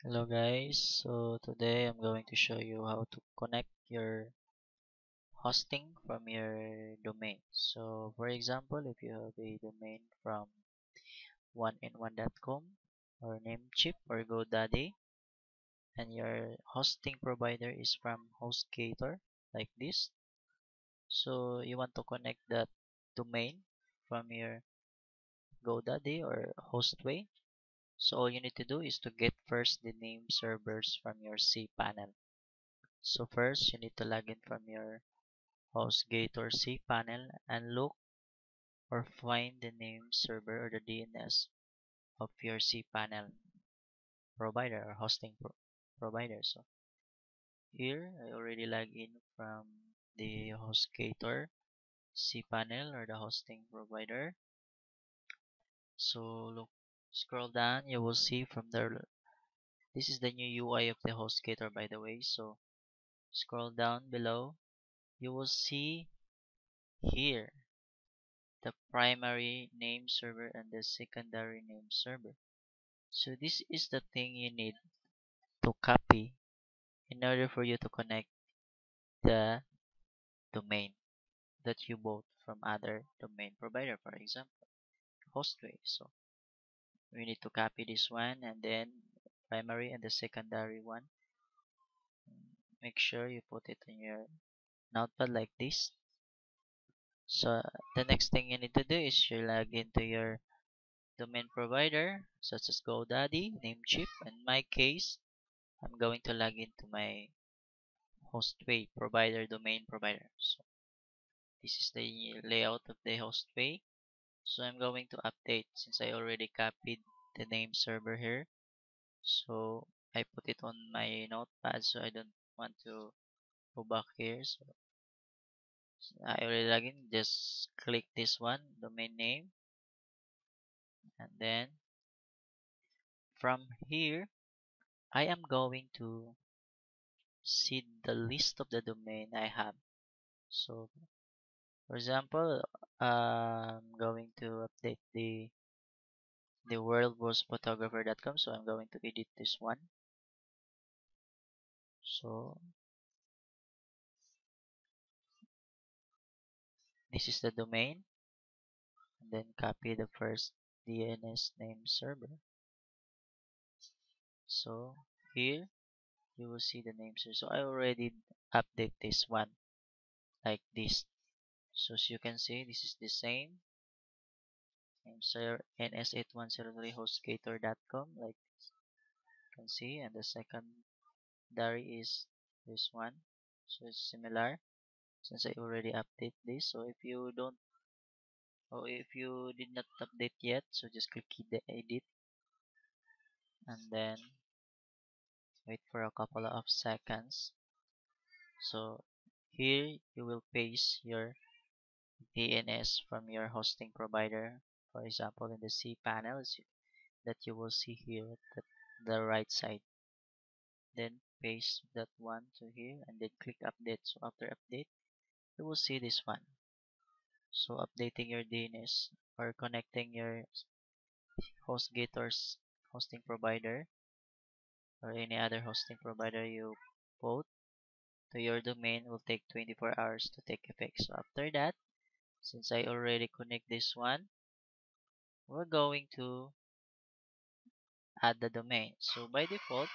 Hello guys, so today I'm going to show you how to connect your hosting from your domain. So for example, if you have a domain from 1and1.com or Namecheap or GoDaddy and your hosting provider is from HostGator like this. So you want to connect that domain from your GoDaddy or Hostway So all you need to do is to get first the name servers from your cPanel. So first you need to log in from your HostGator cPanel and look or find the name server or the DNS of your cPanel provider or hosting pro provider. So here I already log in from the HostGator cPanel or the hosting provider. So look scroll down you will see from there this is the new UI of the HostGator by the way. So scroll down below you will see here the primary name server and the secondary name server. So this is the thing you need to copy in order for you to connect the domain that you bought from other domain provider for example hostway so we need to copy this one and then primary and the secondary one make sure you put it in your notepad like this so the next thing you need to do is you log into your domain provider such as GoDaddy, Namecheap. In my case, I'm going to log into my hostway provider domain provider. So this is the layout of the hostway. So I'm going to update since I already copied the name server here. So I put it on my notepad so I don't want to go back here. So I already log in. Just click this one, domain name. And then from here, I am going to see the list of the domain I have. So for example, going to update the the worldwasphotographer.com so I'm going to edit this one. So this is the domain. And then copy the first DNS name server. So here you will see the name server. So I already update this one like this. So as you can see this is the same name server ns8103 hostgator.com like you can see and the second secondary is this one so it's similar since I already update this. So if you don't or if you did not update yet so just click the edit and then wait for a couple of seconds. So here you will paste your DNS from your hosting provider for example in the cPanels that you will see here at the right side. Then paste that one to here and then click update. So after update you will see this one. So updating your DNS or connecting your HostGator's hosting provider or any other hosting provider you bought to your domain will take 24 hours to take effect. So after that, since I already connect this one, we're going to add the domain. So by default,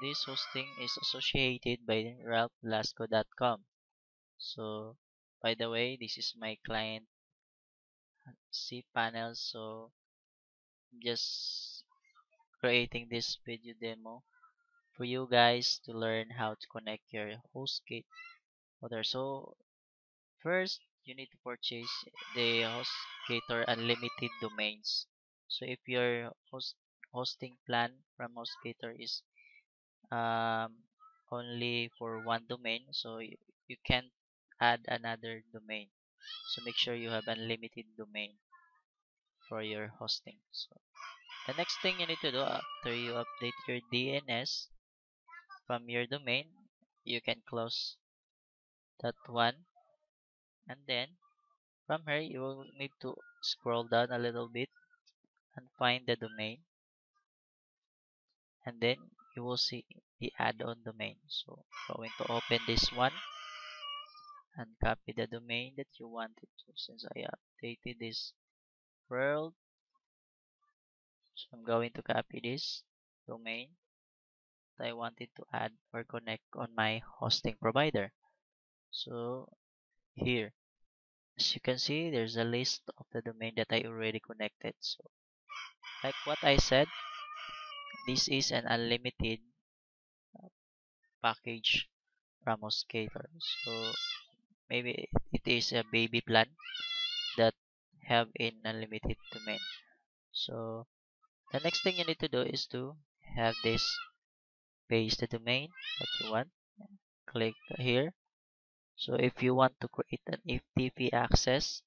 this hosting is associated by ralphvelasco.com. So by the way, this is my client cPanel. So I'm just creating this video demo for you guys to learn how to connect your HostGate other. So first you need to purchase the HostGator unlimited domains. So if your host hosting plan from HostGator is um, only for one domain, so you, you can't add another domain. So make sure you have unlimited domain for your hosting. So the next thing you need to do after you update your DNS from your domain, you can close that one. And then from here, you will need to scroll down a little bit and find the domain. and then you will see the add-on domain. So I'm going to open this one and copy the domain that you wanted to. Since I updated this world so I'm going to copy this domain that I wanted to add or connect on my hosting provider. So here. As you can see there's a list of the domain that I already connected so like what I said this is an unlimited uh, package from HostGator so maybe it is a baby plan that have an unlimited domain. So the next thing you need to do is to have this paste the domain that you want. Click here so if you want to create an FTP access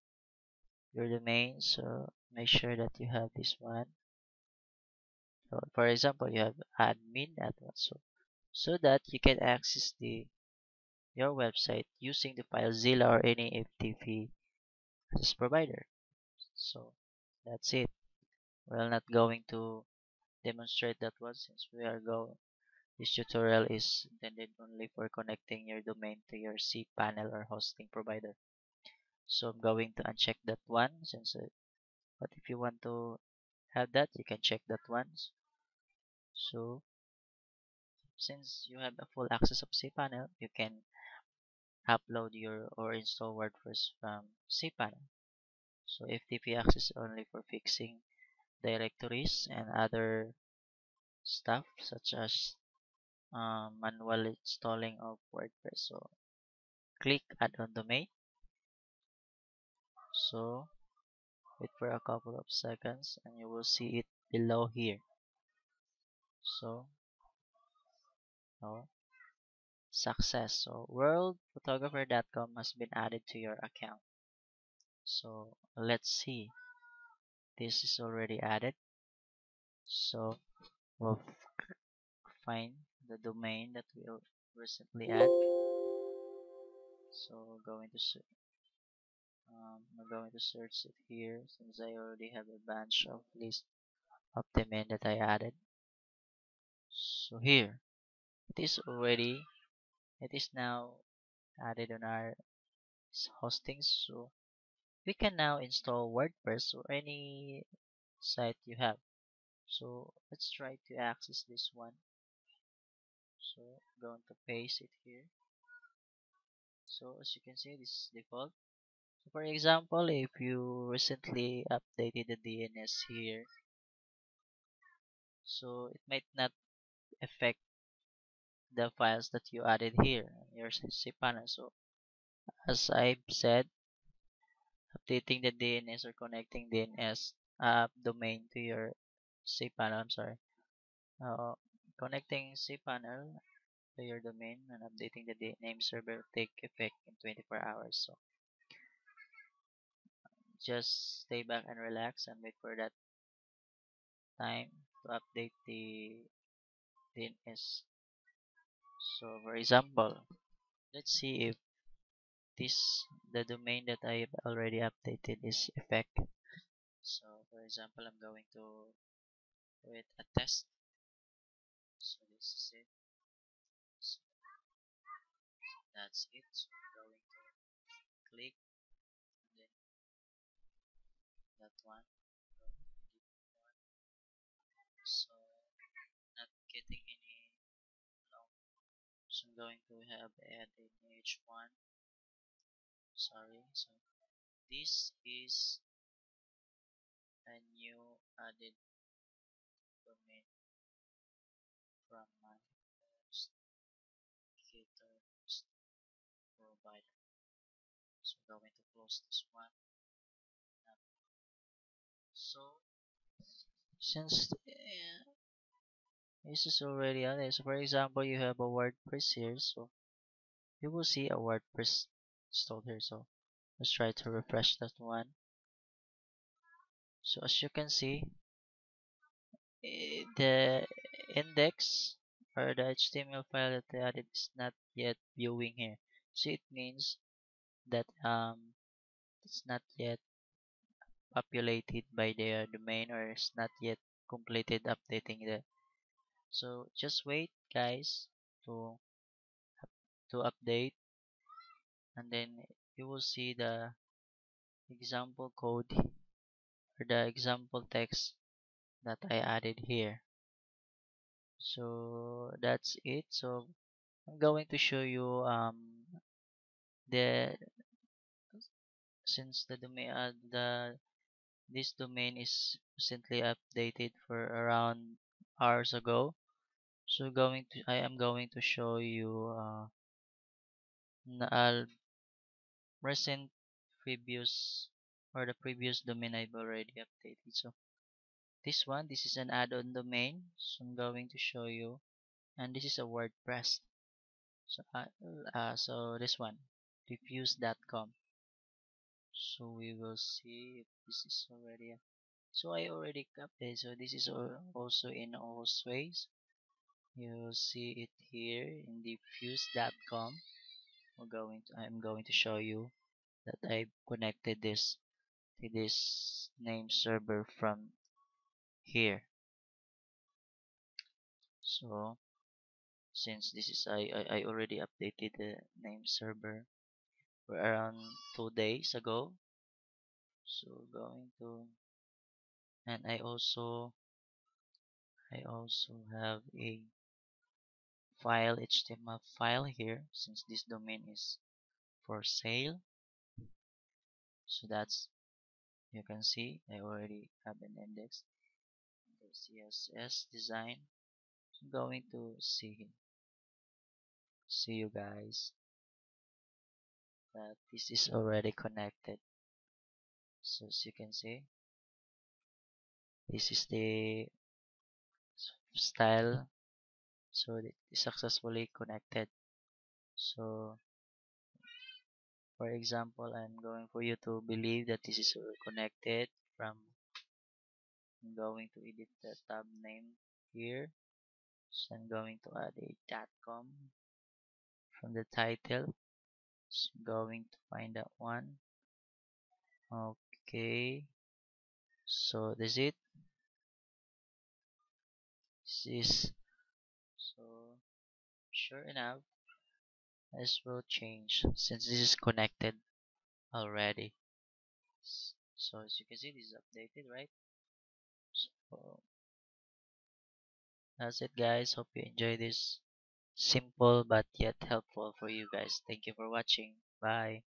your domain so make sure that you have this one. So for example you have admin at so so that you can access the your website using the FileZilla or any FTP access provider. So that's it. We're not going to demonstrate that one since we are going this tutorial is intended only for connecting your domain to your cPanel or hosting provider. So I'm going to uncheck that one since it, but if you want to have that you can check that one. So since you have a full access of cPanel you can upload your or install WordPress from cPanel so FTP access only for fixing directories and other stuff such as um, manual installing of WordPress. So click add on domain. So wait for a couple of seconds and you will see it below here. So no success. So worldphotographer.com has been added to your account. So let's see. This is already added. So we'll find the domain that we recently add so going to um, I'm going to search it here since I already have a bunch of list of domain that I added. So here. It is already it is now added on our hosting so we can now install WordPress or any site you have. So let's try to access this one so I'm going to paste it here. So as you can see this is default. So for example if you recently updated the DNS here so it might not affect the files that you added here your cPanel so as I've said updating the DNS or connecting DNS uh, domain to your cPanel I'm sorry. Uh, connecting cPanel to your domain and updating the name server will take effect in 24 hours. So just stay back and relax and wait for that time to update the DNS so for example let's see if this the domain that I have already updated is effect. So for example I'm going to do it a test so this is it. So that's it. So I'm going to click. And then that one. So not getting any no so I'm going to have add in h1 sorry. So this is a new added provider so I'm going to close this one so since this is already on so for example you have a WordPress here so you will see a WordPress installed here. So let's try to refresh that one. So as you can see eh, the index or the HTML file that I added is not yet viewing here so it means that um it's not yet populated by the domain or it's not yet completed updating the so just wait guys to to update. And then you will see the example code or the example text that I added here. So that's it. So I'm going to show you um the since the domain uh, the this domain is recently updated for around hours ago so going to I am going to show you uh, a recent previous or the previous domain I've already updated. So this one this is an add-on domain so I'm going to show you and this is a WordPress. So uh, uh, so this one diffuse.com so we will see if this is already so I already updated so this is also in Hostways you'll see it here in diffuse.com we're going to I'm going to show you that I connected this to this name server from here. So since this is I, I, I already updated the name server around two days ago. So going to and I also I also have a file HTML file here since this domain is for sale. So that's you can see I already have an index the CSS design. I'm going to see see you guys that this is already connected. So as you can see this is the style. So it is successfully connected. So for example I'm going for you to believe that this is connected from I'm going to edit the tab name here. So I'm going to add a .com from the title going to find that one. Okay. So this is it. This is so sure enough this will change since this is connected already. So as you can see this is updated right? So that's it guys. Hope you enjoy this simple but yet helpful for you guys. Thank you for watching. Bye